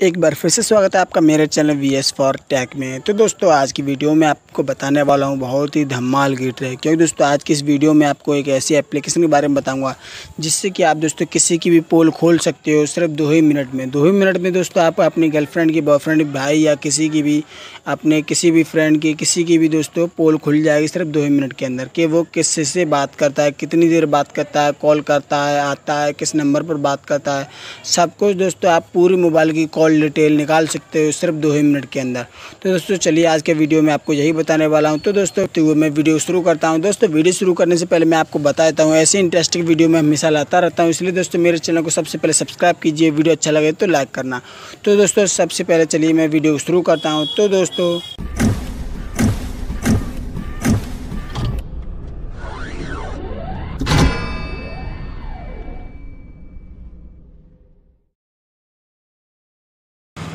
एक बार फिर से स्वागत है आपका मेरे channel V S for tech में। तो दोस्तों, आज की वीडियो में आपको बताने वाला हूँ, बहुत ही धमाल गिट रहे। क्योंकि दोस्तों, आज की इस वीडियो में आपको एक ऐसी एप्लीकेशन के बारे में बताऊँगा, जिससे कि आप दोस्तों किसी की भी पोल खोल सकते हो सिर्फ़ दो ही मिनट में। दो ही मिनट में दोस्तों, आप अपनी गर्लफ्रेंड की बॉयफ्रेंड भाई या किसी की भी, अपने किसी भी फ्रेंड की, किसी की भी दोस्तों, पोल खुल जाएगी सिर्फ़ दो ही मिनट के अंदर, कि वो किससे से बात करता है, कितनी देर बात करता है कॉल करता है, आता है, किस नंबर पर बात करता है। सब कुछ दोस्तों, आप पूरी मोबाइल की कॉल डिटेल निकाल सकते हो सिर्फ़ दो ही मिनट के अंदर। तो दोस्तों, चलिए आज के वीडियो में आपको यही बताने वाला हूँ। तो दोस्तों तो मैं वीडियो शुरू करता हूँ। दोस्तों, वीडियो शुरू करने से पहले मैं आपको बता देता हूँ, ऐसे इंटरेस्टिंग वीडियो में हमेशा लाता रहता हूँ। इसलिए दोस्तों, मेरे चैनल को सबसे पहले सब्सक्राइब कीजिए, वीडियो अच्छा लगे तो लाइक करना। तो दोस्तों, सबसे पहले चलिए मैं वीडियो शुरू करता हूँ। तो दोस्तों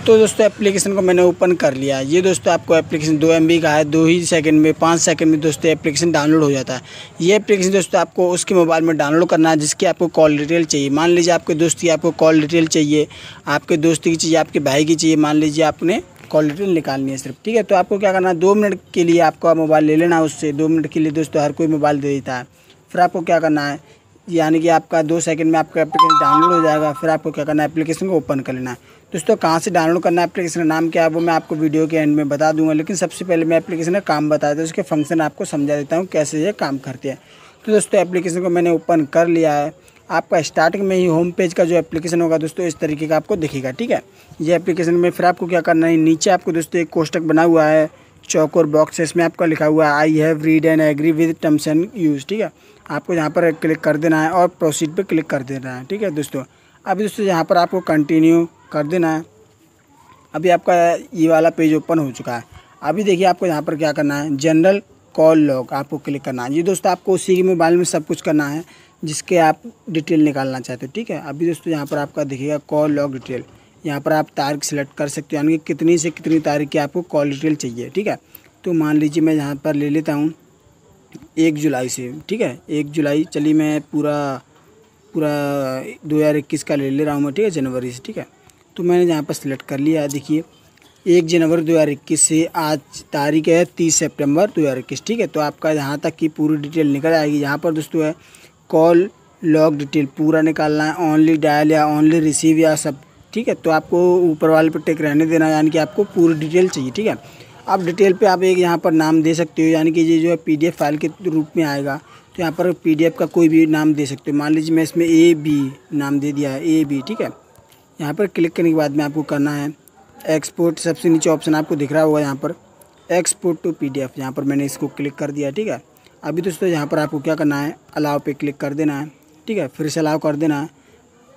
तो दोस्तों एप्लीकेशन को मैंने ओपन कर लिया ये दोस्तों, आपको एप्लीकेशन दो एम का है, दो ही सेकंड में, पाँच सेकंड में दोस्तों एप्लीकेशन डाउनलोड हो जाता है। ये एप्लीकेशन दोस्तों, आपको उसके मोबाइल में डाउनलोड करना है, जिसकी आपको कॉल डिटेल चाहिए। मान लीजिए आपके दोस्त की आपको कॉल डिटेल चाहिए, आपके दोस्त की चाहिए, आपके भाई की चाहिए, मान लीजिए आपने कॉल डिटेल निकालनी है सिर्फ़, ठीक है? तो आपको क्या करना है, दो मिनट के लिए आपका मोबाइल ले लेना उससे। दो मिनट के लिए दोस्तों, हर कोई मोबाइल दे देता है। फिर आपको क्या करना है, यानी कि आपका दो सेकंड में आपका एप्लीकेशन डाउनलोड हो जाएगा। फिर आपको क्या करना है एप्लीकेशन को ओपन कर लेना है। दोस्तों, कहाँ से डाउनलोड करना है एप्लीकेशन का नाम क्या है, वो मैं आपको वीडियो के एंड में बता दूँगा, लेकिन सबसे पहले मैं एप्लीकेशन का काम बता देता हूँ, उसके फ़ंक्शन आपको समझा देता हूँ कैसे ये काम करते हैं। तो दोस्तों एप्लीकेशन को मैंने ओपन कर लिया है। आपका स्टार्टिंग में ही होम पेज का जो एप्लीकेशन होगा दोस्तों, इस तरीके का आपको दिखेगा, ठीक है? ये एप्लीकेशन में फिर आपको क्या करना है, नीचे आपको दोस्तों एक कोष्टक बना हुआ है चौकोर बॉक्स है, इसमें आपका लिखा हुआ है I have read and agree with terms and use ठीक है? आपको यहाँ पर क्लिक कर देना है और प्रोसीड पर क्लिक कर देना है, ठीक है दोस्तों? अभी दोस्तों, यहाँ पर आपको कंटिन्यू कर देना है। अभी आपका ये वाला पेज ओपन हो चुका है। अभी देखिए आपको यहाँ पर क्या करना है। जनरल कॉल लॉग आपको क्लिक करना है। ये दोस्तों आपको उसी के मोबाइल में सब कुछ करना है, जिसके आप डिटेल निकालना चाहते हो। ठीक है? अभी दोस्तों यहाँ पर आपका दिखेगा कॉल लॉग डिटेल। यहाँ पर आप तारीख सेलेक्ट कर सकते हो, यानी कि कितनी से कितनी तारीख की आपको कॉल डिटेल चाहिए। ठीक है? तो मान लीजिए मैं यहाँ पर ले लेता हूँ, एक जुलाई से। ठीक है? एक जुलाई, चलिए मैं पूरा पूरा दो हज़ार इक्कीस का ले ले रहा हूँ मैं। ठीक है? जनवरी से। ठीक है? तो मैंने यहाँ पर सिलेक्ट कर लिया। देखिए, एक जनवरी दो हज़ार इक्कीस से आज तारीख है तीस सितंबर दो हज़ार इक्कीस, ठीक है? तो आपका यहाँ तक की पूरी डिटेल निकल आएगी। यहाँ पर दोस्तों है कॉल लॉग डिटेल पूरा निकालना है ओनली डायल या ओनली रिसीव या सब, ठीक है? तो आपको ऊपर वाले पर टेक रहने देना, यानी कि आपको पूरी डिटेल चाहिए, ठीक है? अब डिटेल पे आप एक यहाँ पर नाम दे सकते हो, यानी कि ये जो है पीडीएफ फ़ाइल के रूप में आएगा। तो यहाँ पर पीडीएफ का कोई भी नाम दे सकते हो। मान लीजिए मैं इसमें ए बी नाम दे दिया है ए बी ठीक है? यहाँ पर क्लिक करने के बाद में आपको करना है एक्सपोर्ट सबसे नीचे ऑप्शन आपको दिख रहा होगा यहाँ पर export to P D F यहाँ पर मैंने इसको क्लिक कर दिया, ठीक है? अभी दोस्तों यहाँ पर आपको क्या करना है? अलाव पे क्लिक कर देना है, ठीक है? फिर से अलाव कर देना है,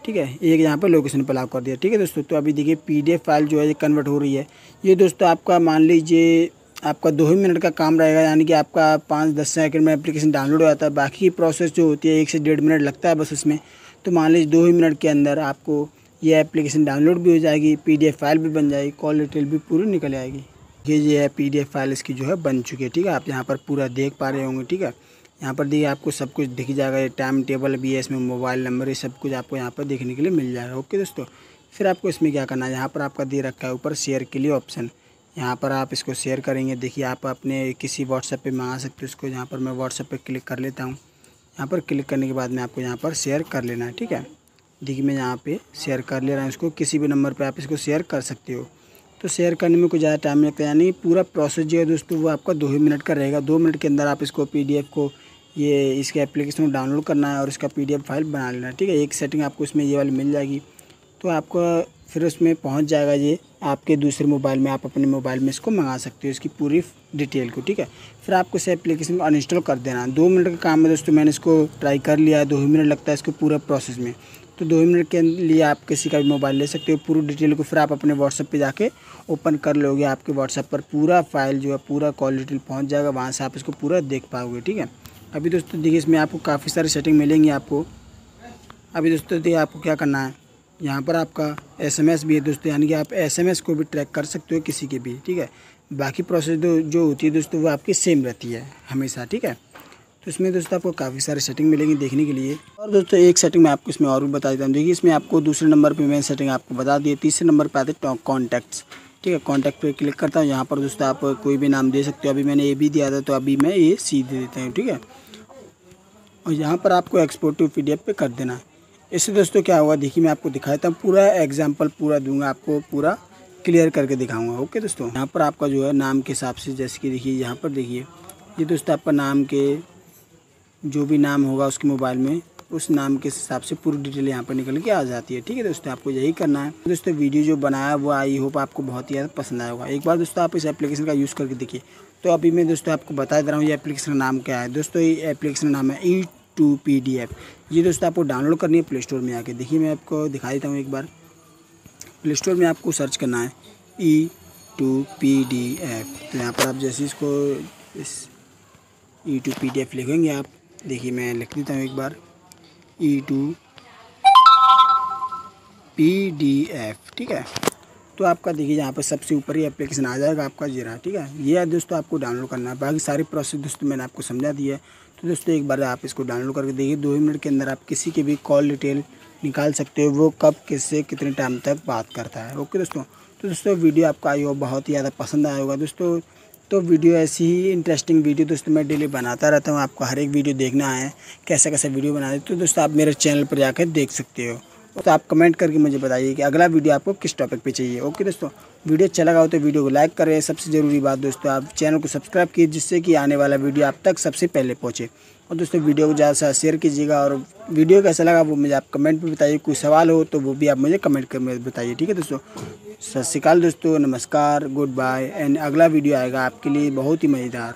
ठीक है? एक यहाँ पर लोकेशन पर अलाव कर दिया, ठीक है दोस्तों? तो अभी देखिए पीडीएफ फ़ाइल जो है ये कन्वर्ट हो रही है। ये दोस्तों आपका मान लीजिए आपका दो ही मिनट का काम रहेगा, यानी कि आपका पाँच दस सेकंड में एप्लीकेशन डाउनलोड हो जाता है। बाकी की प्रोसेस जो होती है, एक से डेढ़ मिनट लगता है बस उसमें। तो मान लीजिए दो ही मिनट के अंदर आपको ये एप्लीकेशन डाउनलोड भी हो जाएगी पीडीएफ फ़ाइल भी बन जाएगी कॉल डिटेल भी पूरी निकल आएगी। ये जो है पीडीएफ फ़ाइल इसकी जो है बन चुकी है, ठीक है? आप यहाँ पर पूरा देख पा रहे होंगे, ठीक है? यहाँ पर देखिए आपको सब कुछ दिख जाएगा, ये टाइम टेबल भी है, इसमें मोबाइल नंबर ये सब कुछ आपको यहाँ पर देखने के लिए मिल जाएगा ओके दोस्तों? फिर आपको इसमें क्या करना है? यहाँ पर आपका दे रखा है ऊपर शेयर के लिए ऑप्शन यहाँ पर आप इसको शेयर करेंगे, देखिए आप अपने किसी व्हाट्सएप पे मंगा सकते हो इसको, यहाँ पर मैं व्हाट्सएप पे क्लिक कर लेता हूँ। यहाँ पर क्लिक करने के बाद में आपको यहाँ पर शेयर कर लेना है, ठीक है? देखिए मैं यहाँ पे शेयर कर ले रहा हूँ इसको। किसी भी नंबर पे आप इसको शेयर कर सकते हो। तो शेयर करने में कोई ज़्यादा टाइम लगता यानी पूरा प्रोसेस जो है दोस्तों वो आपका दो ही मिनट का रहेगा। दो मिनट के अंदर आप इसको पीडीएफ को, ये इसके एप्लीकेशन को डाउनलोड करना है और इसका पीडीएफ फ़ाइल बना लेना है, ठीक है? एक सेटिंग आपको इसमें ये वाली मिल जाएगी। तो आपको फिर उसमें पहुँच जाएगा ये आपके दूसरे मोबाइल में, आप अपने मोबाइल में इसको मंगा सकते हो, इसकी पूरी डिटेल को, ठीक है? फिर आपको इस एप्लीकेशन को अनइंस्टॉल कर देना। है दो मिनट का काम है दोस्तों, मैंने इसको ट्राई कर लिया है, दो ही मिनट लगता है इसको पूरा प्रोसेस में। तो दो ही मिनट के लिए आप किसी का भी मोबाइल ले सकते हो। पूरी डिटेल को फिर आप अपने व्हाट्सएप पे जाके ओपन कर लोगे आपके व्हाट्सएप पर। पूरा फ़ाइल जो है, पूरा कॉल डिटेल पहुँच जाएगा। वहाँ से आप इसको पूरा देख पाओगे, ठीक है? अभी दोस्तों देखिए, इसमें आपको काफ़ी सारी सेटिंग मिलेंगी आपको। अभी दोस्तों देखिए, आपको क्या करना है? यहाँ पर आपका SMS भी है दोस्तों, यानी कि आप SMS को भी ट्रैक कर सकते हो किसी के भी, ठीक है? बाकी प्रोसेस जो होती है दोस्तों, वो आपकी सेम रहती है, हमेशा, ठीक है? तो इसमें दोस्तों आपको काफ़ी सारे सेटिंग मिलेंगी देखने के लिए। और दोस्तों, एक सेटिंग मैं आपको इसमें और भी बता देता हूँ। देखिए, इसमें आपको दूसरे नंबर पर मैं सेटिंग आपको बता दी तीसरे नंबर पर आते हैं कॉन्टैक्ट्स ठीक है कॉन्टैक्ट पे क्लिक करता हूँ। यहाँ पर दोस्तों, आप कोई भी नाम दे सकते हो। अभी मैंने ए भी दिया था तो अभी मैं ए सी दे देता हूँ। ठीक है? और यहाँ पर आपको एक्सपोर्ट टू पी पे कर देना। है इससे दोस्तों क्या हुआ देखिए, मैं आपको दिखाता हूँ। पूरा एग्ज़ाम्पल पूरा दूँगा, आपको पूरा क्लियर करके दिखाऊँगा। ओके दोस्तों? यहाँ पर आपका जो है नाम के हिसाब से, जैसे कि देखिए, यहाँ पर देखिए। ये दोस्तों आपका नाम के जो भी नाम होगा उसके मोबाइल में, उस नाम के हिसाब से पूरी डिटेल यहाँ पर निकल के आ जाती है। ठीक है दोस्तों, आपको यही करना है। दोस्तों, वीडियो जो बनाया वो आई होप आपको बहुत ही ज़्यादा पसंद आया होगा। एक बार दोस्तों, आप इस एप्लीकेशन का यूज़ करके देखिए। तो अभी मैं दोस्तों आपको बता दे रहा हूँ, ये एप्लीकेशन का नाम क्या है। दोस्तों, ये एप्लीकेशन नाम है E to P D F ये दोस्तों आपको डाउनलोड करनी है प्ले स्टोर में आके। देखिए, मैं आपको दिखा देता हूँ एक बार। प्ले स्टोर में आपको सर्च करना है E to P D F तो यहाँ पर आप जैसे इसको इस E to P D F लिखेंगे आप देखिए, मैं लिख देता हूँ एक बार। E to P D F ठीक है? तो आपका देखिए, यहाँ पर सबसे ऊपर ही एप्लीकेशन आ जाएगा आपका जीरा ठीक है? ये है दोस्तों, आपको डाउनलोड करना है। बाकी सारी प्रोसेस दोस्तों, मैंने आपको समझा दी है। तो दोस्तों, एक बार आप इसको डाउनलोड करके देखिए। दो ही मिनट के अंदर आप किसी की भी कॉल डिटेल निकाल सकते हो। वो कब, किससे, कितने टाइम तक बात करता है। ओके दोस्तों? तो दोस्तों, वीडियो आपका आई हो बहुत ही ज़्यादा पसंद आया होगा। दोस्तों तो वीडियो ऐसी ही इंटरेस्टिंग वीडियो दोस्तों मैं डेली बनाता रहता हूँ, आपको हर एक वीडियो देखना है, कैसा कैसा वीडियो बना तो दोस्तों आप मेरे चैनल पर जाकर देख सकते हो। तो आप कमेंट करके मुझे बताइए कि अगला वीडियो आपको किस टॉपिक पे चाहिए। ओके दोस्तों, वीडियो अच्छा लगा हो तो वीडियो को लाइक करें। सबसे ज़रूरी बात दोस्तों, आप चैनल को सब्सक्राइब कीजिए, जिससे कि आने वाला वीडियो आप तक सबसे पहले पहुँचे। और दोस्तों, वीडियो को ज़्यादा से शेयर कीजिएगा और वीडियो कैसा लगा वो मुझे आप कमेंट में बताइए। कोई सवाल हो तो वो भी आप मुझे कमेंट कर बताइए। ठीक है दोस्तों सत श्रीकाल दोस्तों, नमस्कार, गुड बाय, एंड अगला वीडियो आएगा आपके लिए बहुत ही मज़ेदार।